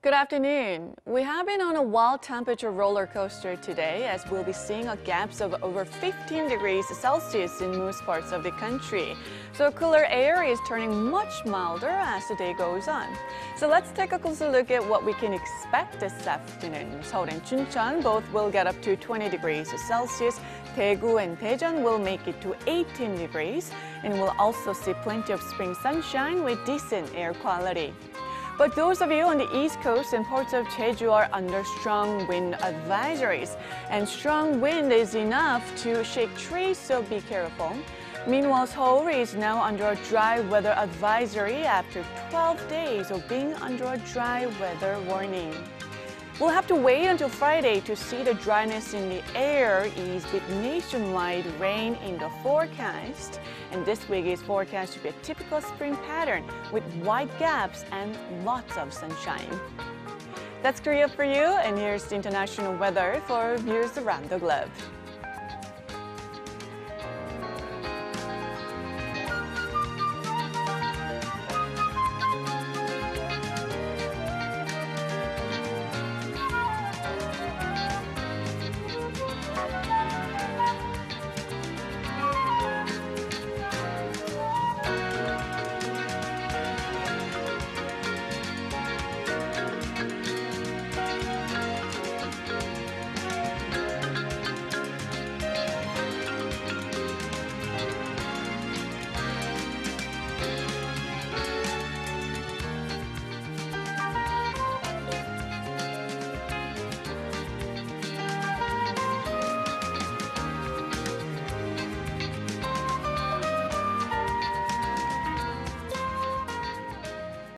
Good afternoon. We have been on a wild temperature roller coaster today as we'll be seeing a gaps of over 15 degrees Celsius in most parts of the country. So cooler air is turning much milder as the day goes on. So let's take a closer look at what we can expect this afternoon. Seoul and Chuncheon both will get up to 20 degrees Celsius. Daegu and Daejeon will make it to 18 degrees and we'll also see plenty of spring sunshine with decent air quality. But those of you on the east coast and parts of Jeju are under strong wind advisories. And strong wind is enough to shake trees, so be careful. Meanwhile, Seoul is now under a dry weather advisory after 12 days of being under a dry weather warning. We'll have to wait until Friday to see the dryness in the air ease with nationwide rain in the forecast. And this week is forecast to be a typical spring pattern with wide gaps and lots of sunshine. That's Korea for you, and here's the international weather for viewers around the globe.